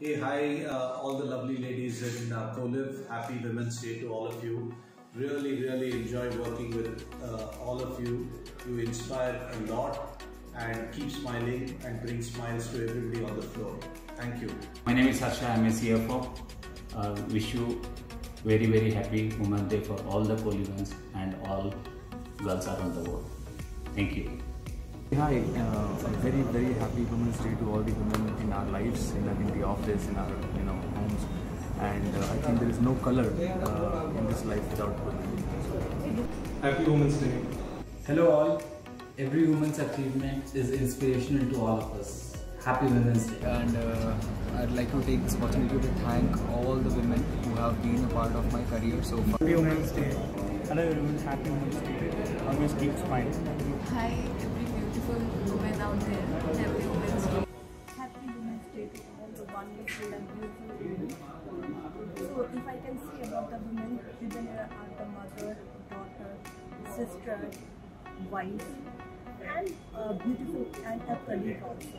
Hey, hi, uh, all the lovely ladies in uh. Happy Women's Day to all of you. Really, really enjoy working with uh, all of you. You inspire a lot and keep smiling and bring smiles to everybody on the floor. Thank you. My name is Harsha, I'm a CFO. Uh, wish you very very happy Women's Day for all the Colivans and all girls around the world. Thank you. Hi, uh, very very happy Women's Day to all the women in our lives, in, in the office, in our you know homes, and uh, I think there is no color uh, in this life without women. Happy Women's Day. Hello all. Every woman's achievement is inspirational to all of us. Happy Women's Day. And uh, I'd like to take this opportunity to thank all the women who have been a part of my career so far. Happy Women's Day. Hello everyone, Happy Women's Day. Always keep smiling. Hi, every beautiful woman out there. Happy Women's Day. Happy Women's Day to all the wonderful and beautiful women. So, if I can say about the women, women are the mother, daughter, sister, wife, and uh, beautiful and a colleague also.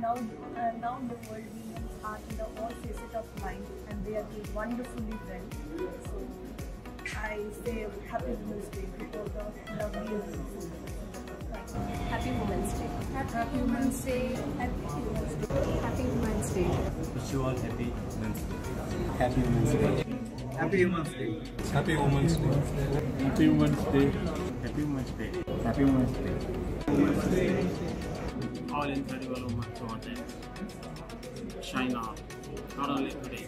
Now, uh, now the world women are in the all facet of life, and they are doing wonderfully well. So, I say Happy Women's Day to all the lovely women. Happy Women's Day. Happy Women's Day. Happy Women's Day. Happy Women's Day. Wish you all happy Women's Day. Happy Women's Day. Happy Women's Day. Happy Women's Day. Happy Women's Day. Happy Women's Day. Happy Women's Day. all incredible women throughout it. Shine on, not only today,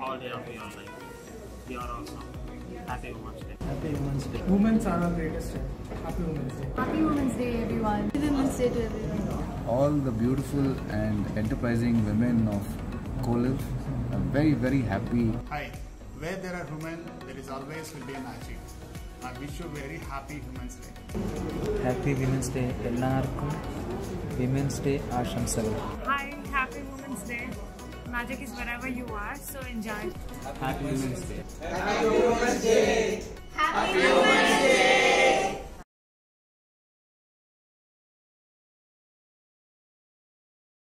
all day of your life. You are awesome. Happy Women's Day. Happy Women's Day. Women are our greatest strength. Happy Women's Day. Happy Women's Day, everyone say to everyone? All the beautiful and enterprising women of Colive. are very, very happy. Hi. Where there are women, there is always will be a magic. I wish you a very happy Women's Day. Happy Women's Day. എല്ലാവർക്കും Women's Day ആശംസകൾ Hi, happy Women's Day. Magic is wherever you are, so enjoy. Happy Women's Day. Happy Women's Day. Happy, happy